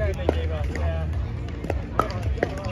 They gave us, yeah.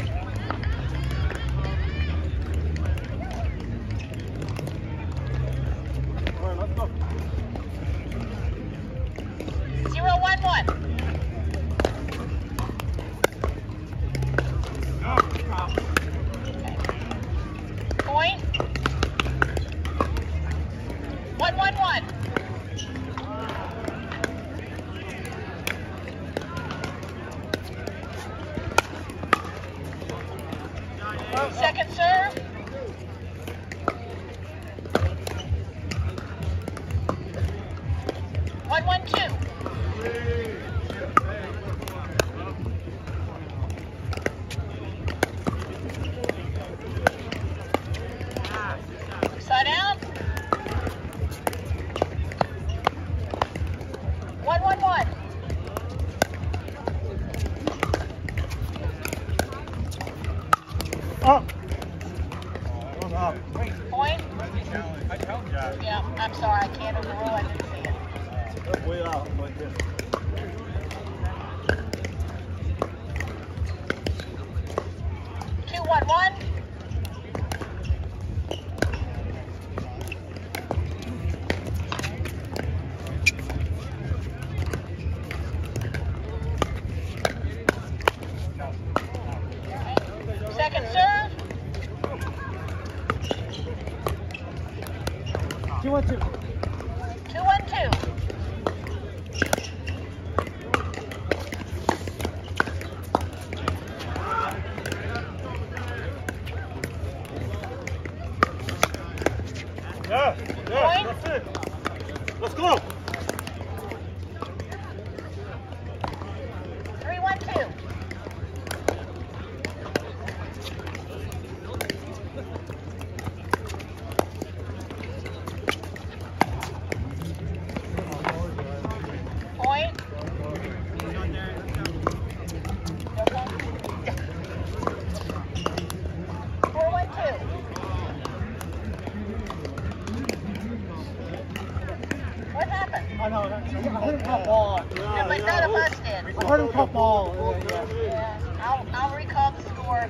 four,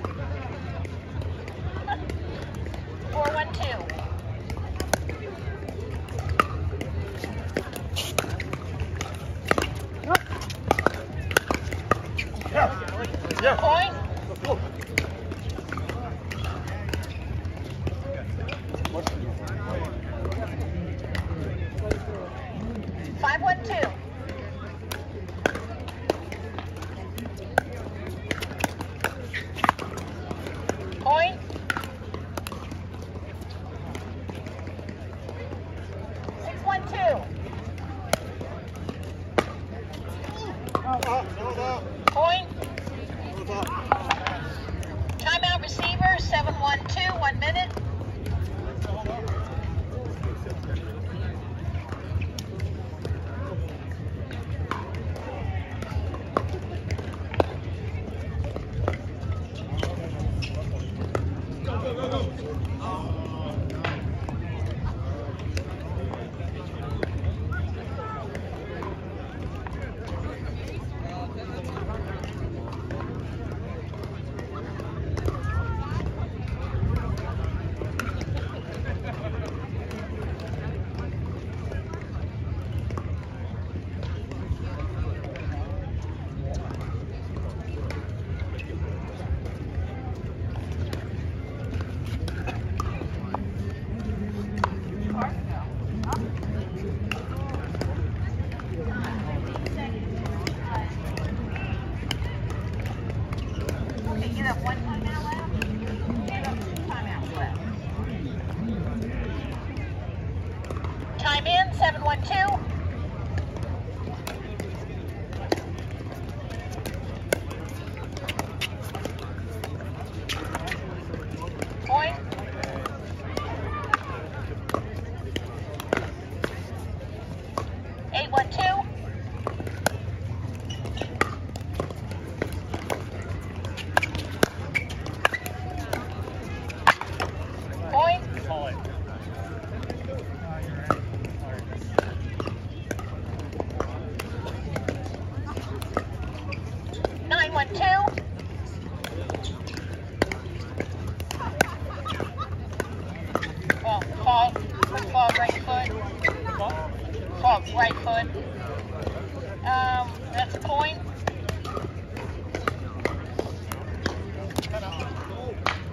four, one, two. right foot. False right foot. Um, that's a point.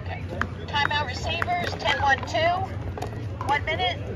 Okay. Timeout receivers, 10-1-2. One minute.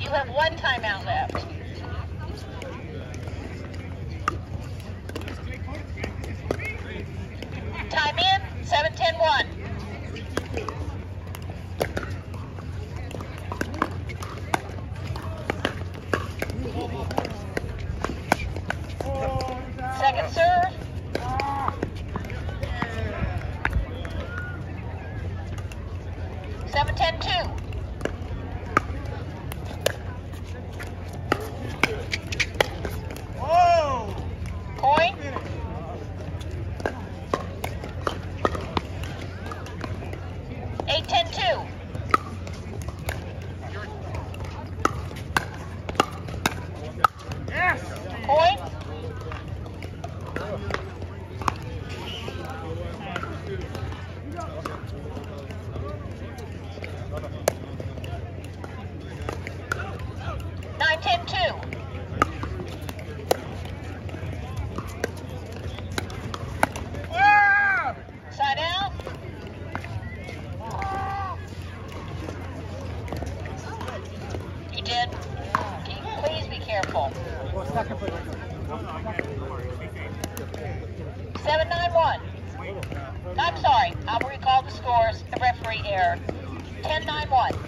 You have one timeout left. Time in, 7 10 1. Second serve. 791. I'm sorry. I will recall the scores. The referee error. one.